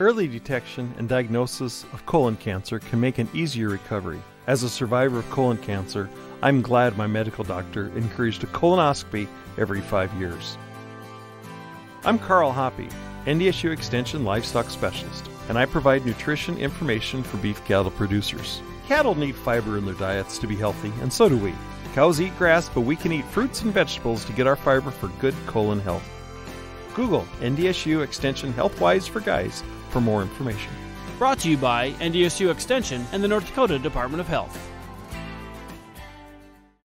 Early detection and diagnosis of colon cancer can make an easier recovery. As a survivor of colon cancer, I'm glad my medical doctor encouraged a colonoscopy every five years. I'm Karl Hoppe, NDSU Extension Livestock Specialist, and I provide nutrition information for beef cattle producers. Cattle need fiber in their diets to be healthy, and so do we. Cows eat grass, but we can eat fruits and vegetables to get our fiber for good colon health. Google NDSU Extension Healthwise for Guys for more information. Brought to you by NDSU Extension and the North Dakota Department of Health.